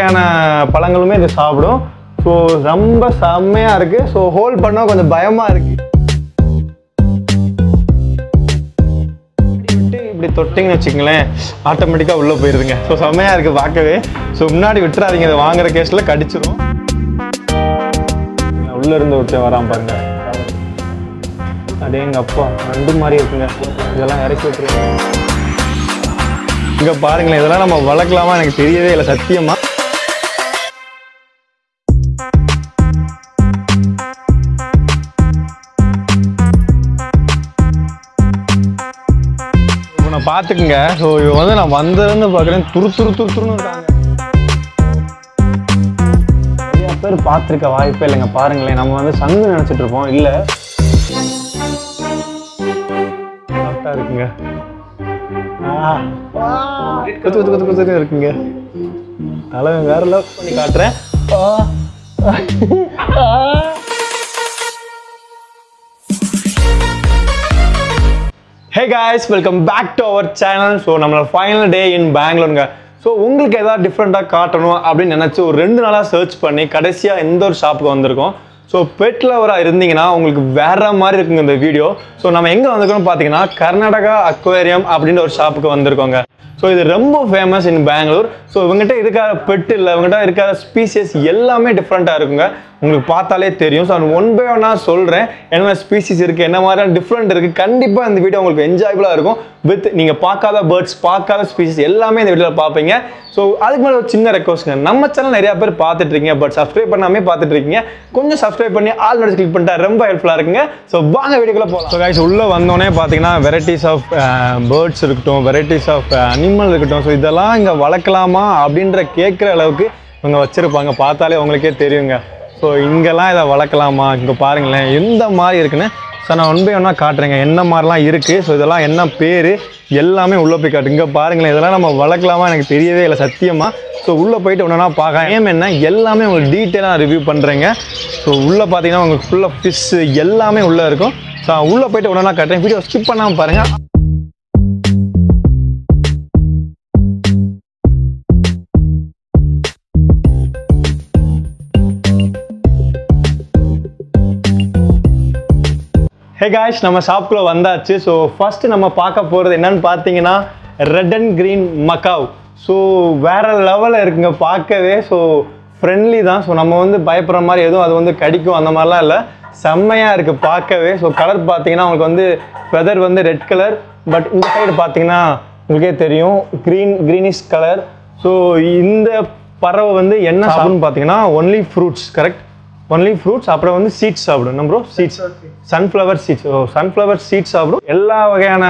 வகையான பழங்களுமே இது சாப்பிடும். ஸோ ரொம்ப செம்மையாக இருக்குது ஸோ ஹோல்ட் பண்ணால் கொஞ்சம் பயமாக இருக்குது இப்படி தொட்டிங்கன்னு வச்சுங்களேன் ஆட்டோமேட்டிக்காக உள்ளே போயிடுதுங்க ஸோ செம்மையாக இருக்குது பார்க்கவே. ஸோ முன்னாடி விட்டுறாதீங்க. இதை வாங்குற கேஸில் கடிச்சிடும் உள்ளே இருந்து ஒருத்தன் வரான் பாருங்க. அதே எங்கள் அப்பா ரெண்டு மாதிரி இருக்குங்க. இதெல்லாம் இறக்கி விட்டுருங்க. இங்கே பாருங்களேன். இதெல்லாம் நம்ம வளர்க்கலாமா? எனக்கு தெரியவே இல்லை. சத்தியமா. பார்த்துக்குங்க. ஸோ இவன் வந்து நான் வந்ததுன்னு பார்க்குறேன். துரு துரு துரு துருன்னு இருக்காங்க. பேர் பார்த்துருக்க வாய்ப்பே இல்லைங்க. பாருங்களேன் நம்ம வந்து சங்கு நினச்சிட்டு இருப்போம். இல்லை. கரெக்டாக இருக்குங்க. ஆ, ஆ, கொத்து கொத்து கொத்து கொத்து இருக்குங்க. தலைவன் வேற லவ் பண்ணி காட்டுறேன். Hey guys welcome back to our channel so நம்மளோட ஃபைனல் டே இன் பெங்களூருங்க ஸோ உங்களுக்கு எதாவது டிஃப்ரெண்ட்டாக காட்டணும் அப்படின்னு நினச்சி ஒரு ரெண்டு நாளாக சர்ச் பண்ணி கடைசியாக எந்த ஒரு ஷாப்புக்கு வந்திருக்கோம். ஸோ பெட் லவராக இருந்தீங்கன்னா உங்களுக்கு வேற மாதிரி இருக்குங்க இந்த வீடியோ ஸோ நம்ம எங்கே வந்திருக்கோம்னு பார்த்தீங்கன்னா கர்நாடகா அக்வேரியம் அப்படின்ற ஒரு ஷாப்புக்கு வந்திருக்கோங்க. ஸோ இது ரொம்ப ஃபேமஸ் இன் பெங்களூர் ஸோ இவங்ககிட்ட இருக்கிற பெட் இல்லை இவங்ககிட்ட இருக்கிற ஸ்பீசியஸ் எல்லாமே டிஃப்ரெண்ட்டாக இருக்குங்க. உங்களுக்கு பார்த்தாலே தெரியும். ஸோ நான் ஒன் பை ஒன்னாக சொல்கிறேன் என்னென்ன ஸ்பீசிஸ் இருக்குது என்ன மாதிரியான டிஃப்ரெண்ட் இருக்குது கண்டிப்பாக இந்த வீடியோ உங்களுக்கு என்ஜாயபுளாக இருக்கும். வித் நீங்கள் பார்க்காத பேர்ட்ஸ் பார்க்காத ஸ்பீசிஸ் எல்லாமே இந்த வீடியோவில் பார்ப்பீங்க. ஸோ அதுக்கு மேலே ஒரு சின்ன ரெக்வஸ்ட்ங்க நம்ம சேனல் நிறையா பேர் பார்த்துட்ருக்கீங்க பட் சப்ஸ்கிரைப் பண்ணாமே பார்த்துட்டு இருக்கீங்க. கொஞ்சம் சப்ஸ்கிரைப் பண்ணி ஆல் நோட்ஸ் கிளிக் பண்ணிட்டா ரொம்ப ஹெல்ப்ஃபுல்லாக இருக்குங்க. ஸோ வாங்க வீடியோக்குள்ளே போகலாம் ஸோ கைஸ் உள்ளே வந்தோடனே பார்த்தீங்கன்னா வெரைட்டிஸ் ஆஃப் பேர்ட்ஸ் இருக்கட்டும் வெரைட்டிஸ் ஆஃப் அனிமல் இருக்கட்டும். ஸோ இதெல்லாம் இங்கே வளர்க்கலாமா அப்படின்ற கேட்குற அளவுக்கு இவங்க வச்சுருப்பாங்க. பார்த்தாலே உங்களுக்கே தெரியுங்க. ஸோ இங்கெல்லாம் இதை வளர்க்கலாமா? இங்கே பாருங்களேன் எந்த மாதிரி இருக்குன்னு? ஸோ நான் ஒன் பை காட்டுறேங்க. என்ன மாதிரிலாம் இருக்குது ஸோ இதெல்லாம் என்ன பேர்? எல்லாமே உள்ளே போய் காட்டு. இங்கே பாருங்களேன் இதெல்லாம் நம்ம வளர்க்கலாமா? எனக்கு தெரியவே இல்லை சத்தியமாக ஸோ உள்ளே போயிட்டு ஒன்றா பார்க்க ஏம் என்ன? எல்லாமே உங்களுக்கு டீட்டெயிலாக ரிவ்யூ பண்ணுறேங்க ஸோ உள்ளே பார்த்தீங்கன்னா உங்களுக்கு ஃபுல்லாக ஃபிஷ்ஷு எல்லாமே உள்ளே இருக்கும். ஸோ உள்ளே போயிட்டு ஒன்றா காட்டுறேன். வீடியோ ஸ்கிப் பண்ணாமல் பாருங்கள் ஹே காய்ஸ் நம்ம ஷாப்புக்குள்ள வந்தாச்சு. ஸோ ஃபர்ஸ்ட் நம்ம பார்க்க போகிறது என்னன்னு பார்த்தீங்கன்னா red and green macaw so வேற லெவலில் இருக்குங்க பார்க்கவே. ஸோ ஃப்ரெண்ட்லி தான். ஸோ நம்ம வந்து பயப்படுற மாதிரி எதுவும் அது வந்து கடிக்கும் அந்த மாதிரிலாம் இல்லை. செம்மையாக இருக்குது பார்க்கவே. ஸோ கலர் பார்த்தீங்கன்னா உங்களுக்கு வந்து ஃபெதர் வந்து ரெட் கலர் பட் இந்த சைடு பார்த்தீங்கன்னா உங்களுக்கே தெரியும் க்ரீன் க்ரீனிஷ் கலர் ஸோ இந்த பறவை வந்து என்ன சாப்பிடுன்னு பார்த்தீங்கன்னா only fruits correct only fruits அப்புறம் வந்து சீட்ஸ் சாப்பிடும் என்ன bro seeds sunflower seeds oh sunflower seeds சாப்பிடும் எல்லா வகையான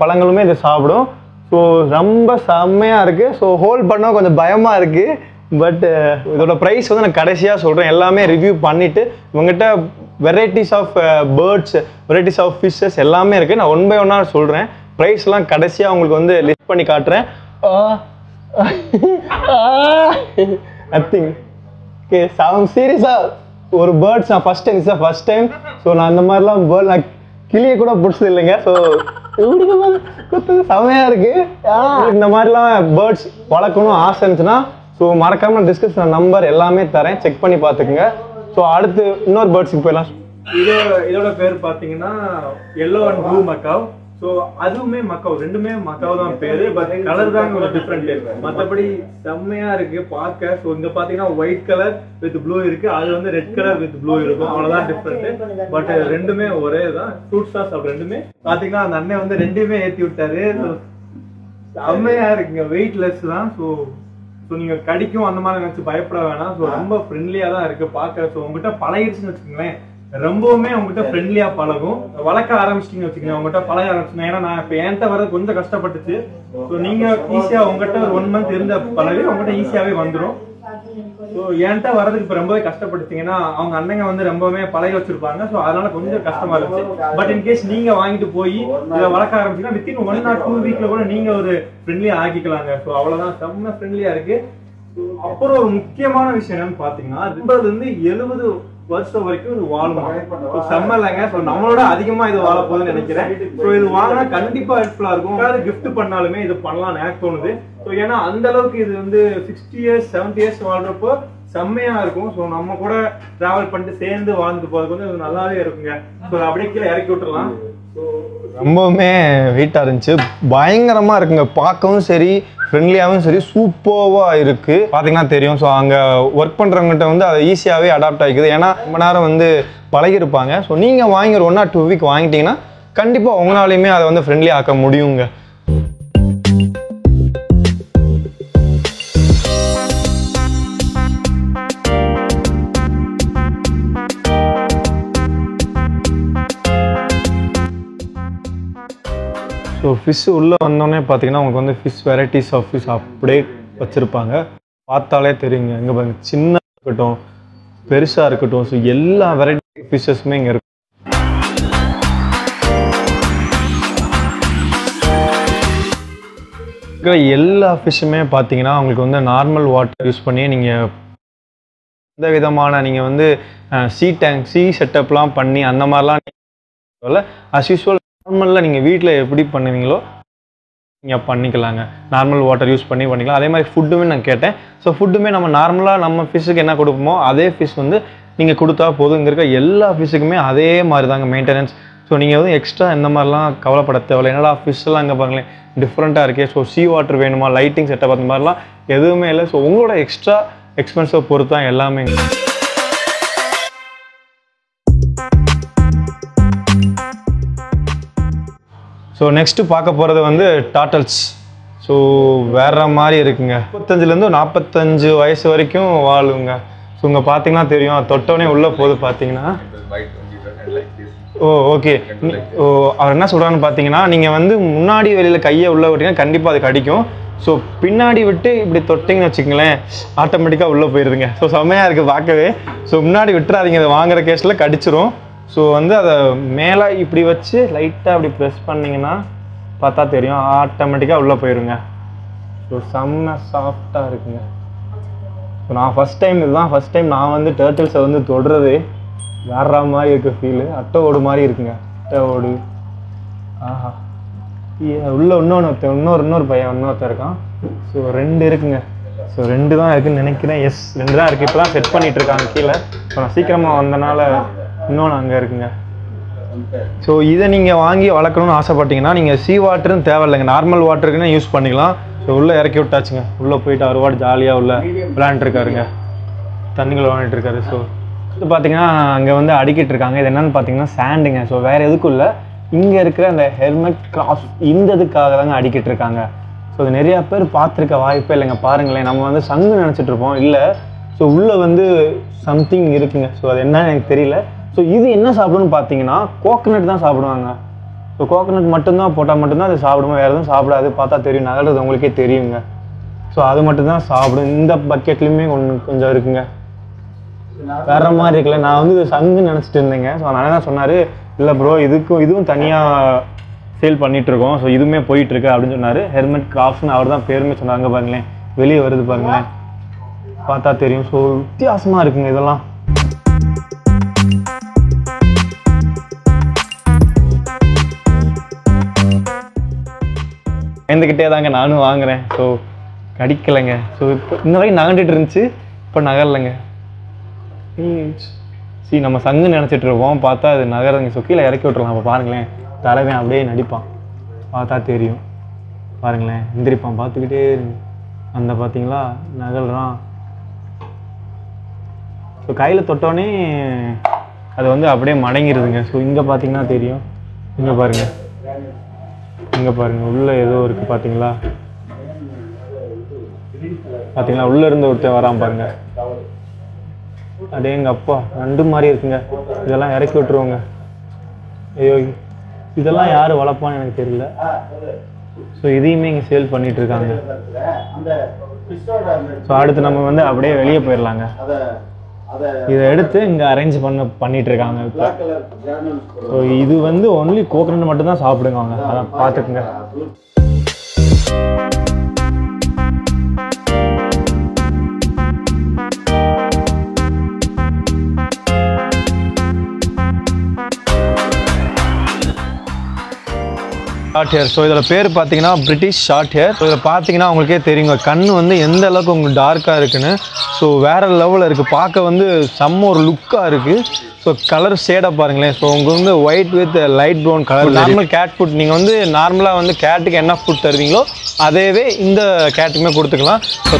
பழங்களுமே இது சாப்பிடும் ஸோ ரொம்ப செம்மையாக இருக்குது ஸோ ஹோல்ட் பண்ண கொஞ்சம் பயமாக இருக்குது பட் இதோட ப்ரைஸ் வந்து நான் கடைசியாக சொல்கிறேன் எல்லாமே ரிவ்யூ பண்ணிவிட்டு இவங்ககிட்ட varieties of birds varieties of fishes எல்லாமே இருக்குது நான் ஒன் பை ஒன்னாக சொல்கிறேன் ப்ரைஸ்லாம் கடைசியாக உங்களுக்கு வந்து லிஸ்ட் பண்ணி காட்டுறேன் நத்திங் ஓகே சீரியஸாக ஒரு பேர்ட்ஸ் நான் first time is first time so நான் அந்த மாதிரிலாம் பேர்ட் நான் கிளியை கூட பிடிச்சது இல்லைங்க. ஸோ குத்துது செமையாக இருக்குது இந்த மாதிரிலாம் பேர்ட்ஸ் வளர்க்கணும் ஆசை இருந்துச்சுன்னா ஸோ மறக்காம டிஸ்கிரிப்ஷன் நம்பர் எல்லாமே தரேன். செக் பண்ணி பார்த்துக்குங்க. ஸோ அடுத்து இன்னொரு பேர்ட்ஸுக்கு போயிடலாம். இது இதோட பேர் பாத்தீங்கன்னா yellow and blue macaw so அதுவுமே மக்காவ் ரெண்டுமே மக்காவ் தான் பேரு பட் கலர் தான் கொஞ்சம் டிஃப்ரெண்ட் மற்றபடி செம்மையா இருக்கு பார்க்க. ஸோ இங்க பாத்தீங்கன்னா ஒயிட் கலர் வித் ப்ளூ இருக்கு. அது வந்து ரெட் கலர் வித் ப்ளூ இருக்கும். அவ்வளவுதான் டிஃப்ரெண்ட் பட் ரெண்டுமே ஒரே தான். ஃப்ரூட் சாஸ் சாப்பிடும் ரெண்டுமே. பாத்தீங்கன்னா அந்த அண்ணன் வந்து ரெண்டுமே ஏத்தி விட்டாரு. செம்மையா இருக்குங்க. வெயிட்லெஸ் தான். ஸோ ஸோ நீங்க கடிக்கும் அந்த மாதிரி நினைச்சு பயப்பட வேணாம். ஸோ ரொம்ப ஃப்ரெண்ட்லியா தான் இருக்கு. பார்க்க. ஸோ உங்ககிட்ட பழகிடுச்சுன்னு வச்சுக்கோங்களேன். ரொம்பவுமே உங்ககிட்ட ஃப்ரெண்ட்லியா பழகும். வளர்க்க ஆரம்பிச்சிட்டீங்க வச்சுக்கோங்க உங்ககிட்ட பழக ஆரம்பிச்சுங்க ஏன்னா நான் இப்போ என்கிட்ட வர கொஞ்சம் கஷ்டப்பட்டுச்சு. ஸோ நீங்க ஈஸியா உங்ககிட்ட ஒரு ஒன் மந்த் இருந்த பழகு உங்ககிட்ட ஈஸியாவே வந்துடும் ஸோ என்கிட்ட வர்றதுக்கு இப்போ ரொம்பவே கஷ்டப்பட்டுட்டீங்கன்னா அவங்க அண்ணங்க வந்து ரொம்பவே பழகி வச்சிருப்பாங்க. ஸோ அதனால கொஞ்சம் கஷ்டமா இருந்துச்சு. பட் இன்கேஸ் நீங்க வாங்கிட்டு போய் இதை வளர்க்க ஆரம்பிச்சீங்கன்னா வித்தின் ஒன் ஆர் டூ வீக்ல கூட நீங்க ஒரு ஃப்ரெண்ட்லியா ஆக்கிக்கலாங்க. ஸோ அவ்வளவுதான். செம்ம ஃப்ரெண்ட்லியா இருக்கு. அப்புறம் ஒரு முக்கியமான விஷயம் என்னன்னு பாத்தீங்கன்னா எண்பதுல இருந்து எழுபது வருஷம் வரைக்கும் இது வாழும். So, செம்ம இல்லைங்க. ஸோ நம்மளோட அதிகமா இது வாழ போகுதுன்னு நினைக்கிறேன். ஸோ இது வாங்கினா கண்டிப்பா ஹெல்ப்ஃபுல்லா இருக்கும். யாராவது gift பண்ணாலுமே இது பண்ணலாம்னு எனக்கு தோணுது. ஸோ ஏன்னா அந்த அளவுக்கு இது வந்து சிக்ஸ்டி இயர்ஸ் செவன்டி இயர்ஸ் வாழ்றப்போ செம்மையா இருக்கும். ஸோ நம்ம கூட டிராவல் பண்ணிட்டு சேர்ந்து வாழ்ந்துட்டு போறதுக்கு வந்து நல்லாவே இருக்குங்க. ஸோ அப்படியே கீழே இறக்கி விட்டுறலாம். ரொம்பவுமே வெயிட்டாக இருந்துச்சு. பயங்கரமாக இருக்குங்க. பார்க்கவும் சரி ஃப்ரெண்ட்லியாகவும் சரி சூப்பர்வாக இருக்குது பார்த்தீங்கன்னா தெரியும். ஸோ அங்கே ஒர்க் பண்ணுறவங்ககிட்ட வந்து அது ஈஸியாகவே அடாப்ட் ஆகிக்குது. ஏன்னா ரொம்ப நேரம் வந்து பழகிருப்பாங்க ஸோ நீங்கள் வாங்கி ஒரு ஒன் ஆர் டூ வீக் வாங்கிட்டீங்கன்னா கண்டிப்பாக உங்களாலையுமே அதை வந்து ஃப்ரெண்ட்லி ஆக்க முடியுங்க. ஸோ ஃபிஷ் உள்ளே வந்தோடனே பார்த்தீங்கன்னா உங்களுக்கு வந்து ஃபிஷ் வெரைட்டிஸ் ஆஃப் ஃபிஷ் அப்படியே வச்சுருப்பாங்க. பார்த்தாலே தெரியுங்க. இங்கே பாருங்க சின்ன இருக்கட்டும் பெருசாக இருக்கட்டும் ஸோ எல்லா வெரைட்டி ஃபிஷ்ஷஸுமே இங்கே இருக்கும் இருக்கிற எல்லா ஃபிஷ்ஷுமே பார்த்தீங்கன்னா உங்களுக்கு வந்து நார்மல் வாட்டர் யூஸ் பண்ணி நீங்கள் எந்த விதமான நீங்கள் வந்து சீ டேங்க் சீ செட்டப்லாம் பண்ணி அந்த மாதிரிலாம் அஸ் யூஸ்வல் நார்மலில் நீங்கள் வீட்டில் எப்படி பண்ணுவீங்களோ நீங்கள் பண்ணிக்கலாங்க. நார்மல் வாட்டர் யூஸ் பண்ணி பண்ணிக்கலாம். அதே மாதிரி ஃபுட்டுமே நான் கேட்டேன். ஸோ ஃபுட்டுமே நம்ம நார்மலாக நம்ம ஃபிஷ்ஷுக்கு என்ன கொடுப்போமோ அதே ஃபிஷ் வந்து நீங்கள் கொடுத்தா போதும். இங்கே இருக்க எல்லா ஃபிஷ்ஷுக்குமே அதே மாதிரி தாங்க மெயின்டெனன்ஸ் ஸோ நீங்கள் வந்து எக்ஸ்ட்ரா இந்த மாதிரிலாம் கவலைப்பட தேவையில்லை. என்னடா ஃபிஷ்ஷெல்லாம் இங்கே பாருங்களேன் டிஃப்ரெண்ட்டாக இருக்கே. ஸோ சீ வாட்டர் வேணுமா? லைட்டிங் செட்டப் அந்த மாதிரிலாம் எதுவுமே இல்லை. ஸோ உங்களோட எக்ஸ்ட்ரா எக்ஸ்பென்ஸை பொறுத்து தான் எல்லாமே ஸோ நெக்ஸ்ட்டு பார்க்க போகிறது வந்து டாட்டல்ஸ் ஸோ வேறு மாதிரி இருக்குங்க. முப்பத்தஞ்சுலேருந்து நாற்பத்தஞ்சு வயசு வரைக்கும் வாழுங்க. ஸோ இங்கே பார்த்தீங்கன்னா தெரியும். தொட்டோடனே உள்ளே போகுது பார்த்தீங்கன்னா. Oh, ஓ ஓகே ஓ அவர் என்ன சொல்கிறான்னு பார்த்தீங்கன்னா நீங்கள் வந்து முன்னாடி வெளியில் கையை உள்ளே விட்டிங்கன்னா கண்டிப்பாக அது கடிக்கும். ஸோ பின்னாடி விட்டு இப்படி தொட்டிங்கன்னு வச்சுக்கங்களேன் ஆட்டோமேட்டிக்காக உள்ளே போயிடுதுங்க ஸோ செம்மையாக இருக்குது பார்க்கவே. ஸோ முன்னாடி விட்டுறாதீங்க. அதை வாங்குற கேஸில் கடிச்சிரும். ஸோ வந்து அதை மேலே இப்படி வச்சு லைட்டாக அப்படி ப்ரெஸ் பண்ணிங்கன்னா பார்த்தா தெரியும். ஆட்டோமேட்டிக்காக உள்ளே போயிருங்க. ஸோ செம்ம சாஃப்டாக இருக்குங்க. ஸோ நான் ஃபஸ்ட் டைம் இதுதான். ஃபஸ்ட் டைம் நான் வந்து டேர்ட்டில்ஸை வந்து தொடுறது வேற மாதிரி இருக்கு ஃபீலு அட்டை ஓடு மாதிரி இருக்குங்க. அட்டை ஓடு. ஆஹா. உள்ள இன்னொன்று ஒருத்தன் இன்னொரு இன்னொரு பையன் இன்னொருத்தன் இருக்கான். ஸோ ரெண்டு இருக்குங்க. ஸோ ரெண்டு தான் இருக்குன்னு நினைக்கிறேன். எஸ் ரெண்டு தான் இருக்குது இப்போ தான் செட் பண்ணிகிட்ருக்காங்க கீழே. ஸோ நான் சீக்கிரமாக வந்தனால இன்னொன்று அங்கே இருக்குங்க. ஸோ இதை நீங்கள் வாங்கி வளர்க்கணும்னு ஆசைப்பட்டீங்கன்னா நீங்கள் சீ வாட்டரும் தேவையில்லைங்க. நார்மல் வாட்டருக்குன்னு யூஸ் பண்ணிக்கலாம். ஸோ உள்ளே இறக்கி விட்டாச்சுங்க. உள்ளே போயிட்டு அவர் வாட்டு ஜாலியாக உள்ள விளையாண்டுருக்காருங்க தண்ணிகள் விளையாண்டுட்டு இருக்காரு. ஸோ இது பார்த்தீங்கன்னா அங்கே வந்து அடிக்கிட்டு இருக்காங்க. இது என்னன்னு பார்த்தீங்கன்னா சாண்டுங்க ஸோ வேறு எதுக்கும் இல்லை. இங்கே இருக்கிற அந்த ஹெல்மெட் கிராஸ் இந்த இதுக்காக தாங்க அடிக்கிட்டு இருக்காங்க. ஸோ இது நிறைய பேர் பார்த்துருக்க வாய்ப்பே இல்லைங்க. பாருங்களேன். நம்ம வந்து சங்கு நினச்சிட்டு இருப்போம். இல்லை ஸோ உள்ளே வந்து சம்திங் இருக்குங்க. ஸோ அது என்னன்னு எனக்கு தெரியல. ஸோ இது என்ன சாப்பிடும்னு பார்த்தீங்கன்னா கோகனட் தான் சாப்பிடுவாங்க. ஸோ கோகனட் மட்டும்தான் போட்டால் மட்டும்தான் அது சாப்பிடுமா? வேறு எதுவும் சாப்பிடாது. பார்த்தா தெரியும். நகர்றது உங்களுக்கே தெரியுங்க. ஸோ அது மட்டும்தான் சாப்பிடும். இந்த பக்கெட்லேயுமே ஒன்று கொஞ்சம் இருக்குங்க. வேற மாதிரி இருக்குல்ல. நான் வந்து இது சங்கு நினச்சிட்டு இருந்தேங்க. ஸோ அதனால தான் சொன்னார் இல்லை ப்ரோ இதுக்கும் இதுவும் தனியாக சேல் பண்ணிட்டு இருக்கோம். ஸோ இதுவுமே போயிட்டுருக்கு அப்படின்னு சொன்னார். ஹெல்மெட் கிராஃப்ட்னு அவர் தான் பேருமே சொன்னாங்க பாருங்களேன். வெளியே வருது பாருங்களேன். பார்த்தா தெரியும். ஸோ வித்தியாசமாக இருக்குங்க இதெல்லாம். பயந்துக்கிட்டே தாங்க நானும் வாங்குறேன். ஸோ கடிக்கலைங்க. ஸோ இப்போ இன்ன வரைக்கும் நகண்டுட்டு இருந்துச்சு. இப்போ நகரலைங்க. சி நம்ம சங்கு நினச்சிட்டு இருப்போம். பார்த்தா அது நகருங்க ஸோ கீழே இறக்கி விட்றலாம் அப்போ பாருங்களேன். தலைவன் அப்படியே நடிப்பான். பார்த்தா தெரியும். பாருங்களேன். எந்திரிப்பான். பார்த்துக்கிட்டே அந்த பார்த்தீங்களா? நகல்றான். ஸோ கையில் தொட்டோடனே அது வந்து அப்படியே மடங்கிருதுங்க. ஸோ இங்கே பார்த்தீங்கன்னா தெரியும். இங்கே பாருங்க. இங்கே பாருங்க உள்ள ஏதோ இருக்கு பார்த்தீங்களா பார்த்தீங்களா உள்ள இருந்து ஒருத்தன் வரான் பாருங்க. அதே எங்கள் அப்பா நண்டு மாதிரி இருக்குங்க. இதெல்லாம் இறக்கி விட்டுருவோங்க. ஐயோ இதெல்லாம் யார் வளர்ப்பான்னு எனக்கு தெரியல. ஸோ இதையுமே இங்கே சேல் பண்ணிட்டு இருக்காங்க. ஸோ அடுத்து நம்ம வந்து அப்படியே வெளியே போயிடலாங்க இதை எடுத்து இங்கே அரேஞ்ச் பண்ண பண்ணிட்டு இருக்காங்க இப்போ ஸோ இது வந்து ஒன்லி கோகனட் மட்டும் தான் சாப்பிடுங்க அவங்க. அதான் பார்த்துக்குங்க. ஷார்ட் ஹேர் ஸோ இதோட பேர் பார்த்தீங்கன்னா பிரிட்டிஷ் ஷார்ட் ஹேர் ஸோ இதில் பார்த்தீங்கன்னா உங்களுக்கே தெரியுங்க. கண் வந்து எந்த அளவுக்கு உங்களுக்கு டார்க்காக இருக்குன்னு. ஸோ வேற லெவலில் இருக்குது பார்க்க வந்து செம்ம ஒரு லுக்காக இருக்குது ஸோ கலர் ஷேடாக பாருங்களேன். ஸோ உங்களுக்கு வந்து white with light brown colour normal cat food நீங்கள் வந்து நார்மலாக வந்து கேட்டுக்கு என்ன ஃபுட் தருவீங்களோ அதேவே இந்த கேட்டுக்குமே கொடுத்துக்கலாம். ஸோ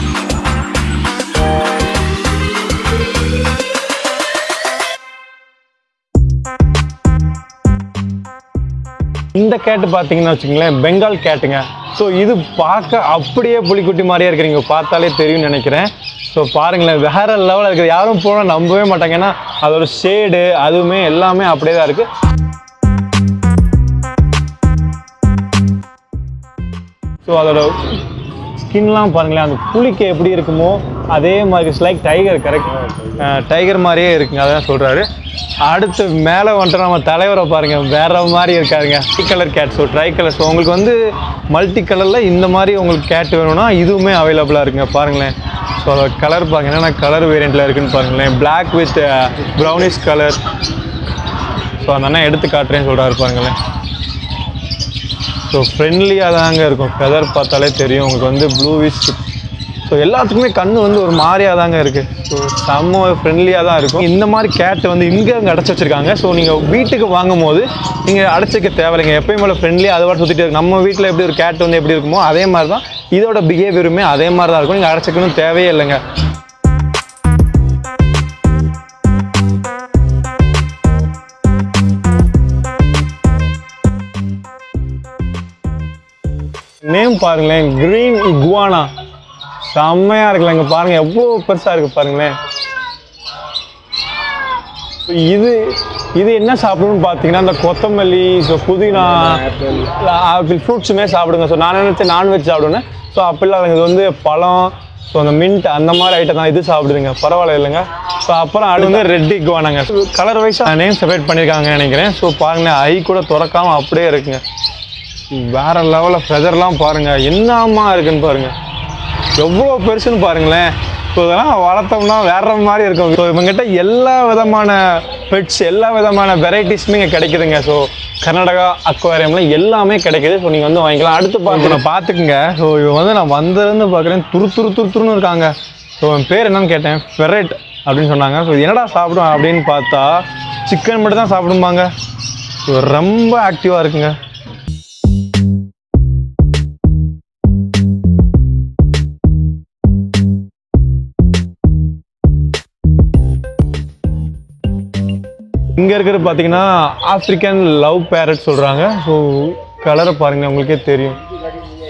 இந்த கேட்டு பார்த்தீங்கன்னா வச்சுங்களேன் பெங்கால் கேட்டுங்க. ஸோ இது பார்க்க அப்படியே புலிக்குட்டி மாதிரியே இருக்கிறீங்க. பார்த்தாலே தெரியும்னு நினைக்கிறேன். ஸோ பாருங்களேன் வேற லெவலில் இருக்குது. யாரும் போனால் நம்பவே மாட்டாங்க. ஏன்னா அதோட ஷேடு அதுவுமே எல்லாமே அப்படியே தான் இருக்குது ஸோ அதோட ஸ்கின்லாம் பாருங்களேன் அந்த புளிக்க எப்படி இருக்குமோ அதே மாதிரி it's like tiger correct tiger மாதிரியே இருக்குங்க அதான் சொல்கிறாரு அடுத்து மேலே வந்துட்டு நம்ம தலைவரை பாருங்க வேற மாதிரி இருக்காருங்க. Tri colour cat so tri colour so உங்களுக்கு வந்து மல்டி கலரில் இந்த மாதிரி உங்களுக்கு கேட் வேணும்னா இதுவுமே அவைலபிளாக இருக்குங்க பாருங்களேன். ஸோ அதோட கலர் பாருங்க என்னென்ன கலர் வேரியண்ட்டில் இருக்குன்னு பாருங்களேன். Black with brownish colour so அந்த அண்ணன் எடுத்து காட்டுறேன்னு சொல்கிறாரு பாருங்களேன். ஸோ ஃப்ரெண்ட்லியாக தாங்க இருக்கும். ஃபெதர் பார்த்தாலே தெரியும். உங்களுக்கு வந்து ப்ளூவிஷ் ஸோ எல்லாத்துக்குமே கண்ணு வந்து ஒரு மாதிரியாக தாங்க இருக்குது ஸோ செம்ம ஃப்ரெண்ட்லியாக தான் இருக்கும். இந்த மாதிரி கேட் வந்து இங்கே அங்கே அடைச்சி வச்சிருக்காங்க. ஸோ நீங்கள் வீட்டுக்கு வாங்கும் போது நீங்கள் அடைச்சிக்க தேவையில்லைங்க. எப்பயும் போல ஃப்ரெண்ட்லி அதை வாட்டு சுற்றிட்டு இருக்கு. நம்ம வீட்டில் எப்படி ஒரு கேட் வந்து எப்படி இருக்குமோ அதே மாதிரி தான் இதோட பிஹேவியருமே அதே மாதிரி தான் இருக்கும் நீங்கள் அடைச்சிக்கணும் தேவையே இல்லைங்க. நேம் பாருங்களேன். கிரீன் இக்வானா செம்மையா இருக்குல்ல இங்க பாருங்க. எவ்வளோ பெருசா இருக்கு பாருங்களேன். இது இது என்ன சாப்பிடும்னு பார்த்தீங்கன்னா இந்த கொத்தமல்லி ஸோ புதினா ஆப்பிள் ஃப்ரூட்ஸுமே சாப்பிடுங்க. ஸோ நான் நினைச்சு நான்வெஜ் சாப்பிடுவேன். ஸோ அப்படிலாம் இது வந்து பழம் ஸோ அந்த மின்ட் அந்த மாதிரி ஐட்டம் தான். இது சாப்பிடுதுங்க. பரவாயில்ல இல்லைங்க. ஸோ அப்புறம் அது வந்து ரெட் இக்குவானாங்க கலர் வைஸ் நேம் செப்பரேட் பண்ணியிருக்காங்க நினைக்கிறேன். ஸோ பாருங்களேன் ஐ கூட திறக்காமல் அப்படியே இருக்குங்க. வேற லெவலில் ஃபெதர்லாம் பாருங்க. என்னமா இருக்குன்னு பாருங்க. எவ்வளோ பெருசுன்னு பாருங்களேன். ஸோ இதெல்லாம் வளர்த்தோம்னா வேற மாதிரி இருக்கும். ஸோ இவங்ககிட்ட எல்லா விதமான பெட்ஸ் எல்லா விதமான வெரைட்டிஸுமே இங்கே கிடைக்குதுங்க. ஸோ கர்நாடகா அக்வாரியம்லாம் எல்லாமே கிடைக்குது. ஸோ நீங்கள் வந்து வாங்கிக்கலாம். அடுத்து பார்த்து பார்த்துக்குங்க. ஸோ இவன் வந்து நான் வந்திருந்து பார்க்குறேன். துரு துரு துரு துருன்னு இருக்காங்க. ஸோ என் பேர் என்னன்னு கேட்டேன். ஃபெரட் அப்படின்னு சொன்னாங்க. ஸோ என்னடா சாப்பிடும் அப்படின்னு பார்த்தா சிக்கன் மட்டும் தான் சாப்பிடும்பாங்க. ஸோ ரொம்ப ஆக்டிவாக இருக்குங்க. இங்கே இருக்கிறது பார்த்தீங்கன்னா ஆப்பிரிக்கன் லவ் பேரட் சொல்கிறாங்க ஸோ கலரை பாருங்க உங்களுக்கே தெரியும்.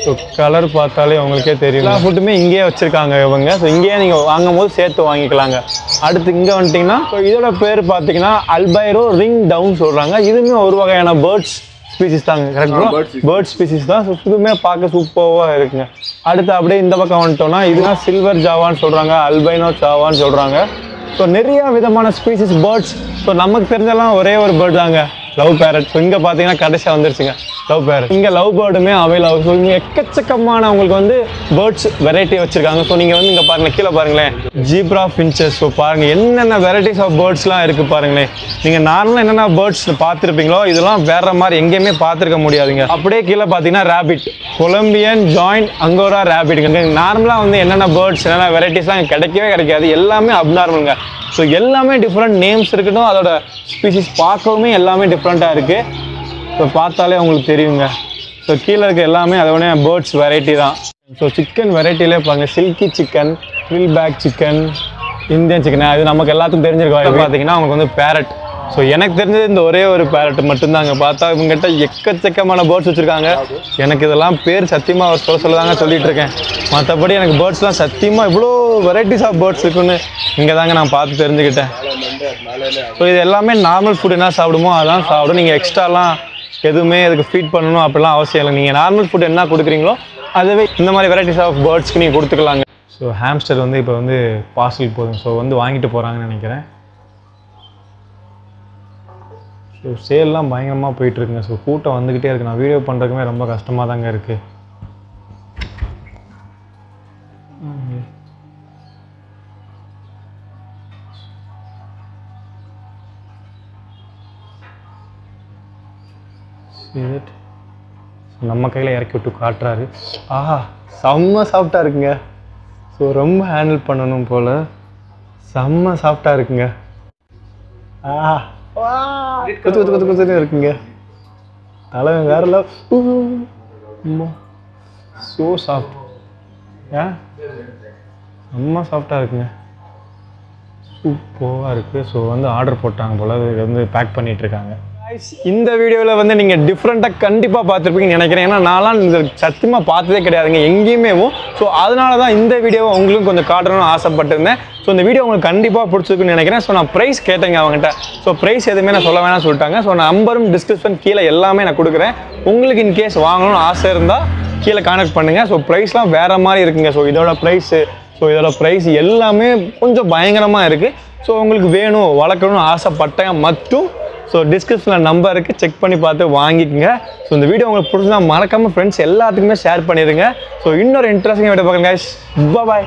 ஸோ கலர் பார்த்தாலே உங்களுக்கே தெரியும். எல்லா ஃபுட்டுமே இங்கேயே வச்சுருக்காங்க இவங்க. ஸோ இங்கேயே நீங்கள் வாங்கும் போது சேர்த்து வாங்கிக்கலாங்க. அடுத்து இங்கே வந்துட்டிங்கன்னா ஸோ இதோட பேர் பார்த்தீங்கன்னா அல்பைரோ ரிங் டவுன் சொல்கிறாங்க இதுவுமே ஒரு வகையான பேர்ட்ஸ் ஸ்பீசிஸ் தாங்க கரெக்டாக பேர்ட் ஸ்பீசிஸ் தான். ஸோ இதுவுமே பார்க்க சூப்பராக இருக்குங்க. அடுத்து அப்படியே இந்த பக்கம் வந்துட்டோம்னா இதுதான் சில்வர் ஜாவான்னு சொல்கிறாங்க அல்பைனோ ஜாவான்னு சொல்கிறாங்க ஸோ நிறைய விதமான ஸ்பீசிஸ் பேர்ட்ஸ் ஸோ நமக்கு தெரிஞ்செல்லாம் ஒரே ஒரு பேர்டு தாங்க. லவ் பேரட் ஸோ இங்கே பார்த்தீங்கன்னா கடைசியாக வந்துருச்சுங்க. லவ் பேரட் இங்கே லவ் பேர்டுமே அவைலபிள் ஸோ இங்கே எக்கச்சக்கமான உங்களுக்கு வந்து பேர்ட்ஸ் வெரைட்டி வச்சிருக்காங்க. ஸோ நீங்கள் வந்து இங்கே பாருங்க கீழே பாருங்களேன். ஜீப்ரா பின்ச்சஸ் ஸோ பாருங்கள் என்னென்ன வெரைட்டிஸ் ஆஃப் பேர்ட்ஸ்லாம் இருக்குது பாருங்களேன். நீங்கள் நார்மலாக என்னென்ன பேர்ட்ஸ் பார்த்துருப்பீங்களோ இதெல்லாம் வேறு மாதிரி எங்கேயுமே பார்த்துருக்க முடியாதுங்க. அப்படியே கீழே பார்த்தீங்கன்னா rabbit Colombian giant angora rabbit நார்மலாக வந்து என்னென்ன பேர்ட்ஸ் என்னென்ன வெரைட்டிஸ்லாம் கிடைக்கவே கிடைக்காது. எல்லாமே அப்நார்மலுங்க ஸோ எல்லாமே டிஃப்ரெண்ட் நேம்ஸ் இருக்கட்டும் அதோட ஸ்பீசிஸ் பார்க்கவுமே எல்லாமே டிஃப்ரெண்ட்டாக இருக்குது ஸோ பார்த்தாலே உங்களுக்கு தெரியுங்க. ஸோ கீழே இருக்க எல்லாமே அதோட பேர்ட்ஸ் வெரைட்டி தான். ஸோ சிக்கன் வெரைட்டிலே பாருங்க. சில்கி சிக்கன் ஃபில் பேக் சிக்கன் இந்தியன் சிக்கன் அது நமக்கு எல்லாத்துக்கும் தெரிஞ்சிருக்கும் பார்த்தீங்கன்னா அவங்களுக்கு வந்து பேரட் ஸோ எனக்கு தெரிஞ்சது இந்த ஒரே ஒரு பேரட் மட்டும்தாங்க. பார்த்தா இவங்ககிட்ட எக்கச்சக்கமான பேர்ட்ஸ் வச்சுருக்காங்க. எனக்கு இதெல்லாம் பேர் சத்தியமாக அவர் சொல்ல சொல்ல தாங்க இருக்கேன் மற்றபடி எனக்கு பேர்ட்ஸ்லாம் சத்தியமாக இவ்வளோ வெரைட்டிஸ் ஆஃப் பேர்ட்ஸ் இருக்குன்னு இங்கே தாங்க நான் பார்த்து தெரிஞ்சுக்கிட்டேன். ஸோ இது எல்லாமே நார்மல் ஃபுட் என்ன சாப்பிடுமோ அதான் சாப்பிடும். நீங்கள் எக்ஸ்ட்ராலாம் எதுவுமே இதுக்கு ஃபீட் பண்ணணும் அப்படிலாம் அவசியம் இல்லை. நீங்கள் நார்மல் ஃபுட் என்ன கொடுக்குறீங்களோ அதுவே இந்த மாதிரி வெரைட்டிஸ் ஆஃப் பேர்ட்ஸ்க்கு நீங்கள் கொடுத்துக்கலாங்க. ஸோ ஹாம்ஸ்டர் வந்து இப்போ வந்து பார்சல் போதும். ஸோ வந்து வாங்கிட்டு போகிறாங்கன்னு நினைக்கிறேன். ஸோ சேல்லாம் பயங்கரமாக போயிட்டுருக்குங்க. ஸோ கூட்டம் வந்துக்கிட்டே இருக்கு. நான் வீடியோ பண்ணுறதுக்குமே ரொம்ப கஷ்டமாக தாங்க இருக்குது நம்ம கையில் இறக்கி விட்டு காட்டுறாரு. ஆஹா செம்ம சாஃப்டாக இருக்குங்க. ஸோ ரொம்ப ஹேண்டில் பண்ணணும் போல். செம்ம சாஃப்டாக இருக்குங்க. ஆஹா. குத்து குத்து குத்து குத்துன்னு இருக்குங்க. தலைவன் வேற லவ் ஸோ சாஃப்ட் ஏன்? செம்ம சாஃப்டாக இருக்குங்க. சூப்பராக இருக்குது ஸோ வந்து ஆர்டர் போட்டாங்க போல். அது வந்து பேக் பண்ணிகிட்ருக்காங்க இருக்காங்க. இந்த வீடியோவில் வந்து நீங்கள் டிஃப்ரெண்ட்டாக கண்டிப்பாக பார்த்துருப்பீங்கன்னு நினைக்கிறேன். ஏன்னா நான்லாம் இது சத்தியமாக பார்த்ததே கிடையாதுங்க. எங்கேயுமே ஸோ அதனால தான் இந்த வீடியோவை உங்களுக்கு கொஞ்சம் காட்டணும்னு ஆசைப்பட்டிருந்தேன். ஸோ இந்த வீடியோ உங்களுக்கு கண்டிப்பாக பிடிச்சிருக்குன்னு நினைக்கிறேன். ஸோ நான் ப்ரைஸ் கேட்டேங்க அவங்ககிட்ட. ஸோ ப்ரைஸ் எதுவுமே நான் சொல்ல வேணாம்னு சொல்லிட்டாங்க. ஸோ நான் நம்பரும் டிஸ்கிரிப்ஷன் கீழே எல்லாமே நான் கொடுக்குறேன். உங்களுக்கு இன்கேஸ் வாங்கணும்னு ஆசை இருந்தால் கீழே கான்டாக்ட் பண்ணுங்கள் ஸோ ப்ரைஸ்லாம் வேறு மாதிரி இருக்குங்க. ஸோ இதோட ப்ரைஸு ஸோ இதோட ப்ரைஸ் எல்லாமே கொஞ்சம் பயங்கரமாக இருக்குது ஸோ உங்களுக்கு வேணும் வளர்க்கணும்னு ஆசைப்பட்டேன். மட்டும் ஸோ டிஸ்கிரிப்ஷனில் நம்பர் இருக்குது செக் பண்ணி பார்த்து வாங்கிக்கோங்க. ஸோ இந்த வீடியோ உங்களுக்கு பிடிச்சா மறக்காமல் ஃப்ரெண்ட்ஸ் எல்லாத்துக்குமே ஷேர் பண்ணிடுங்க. ஸோ இன்னொரு இன்ட்ரெஸ்டிங் வீடியோ பார்க்குறேன் பாய்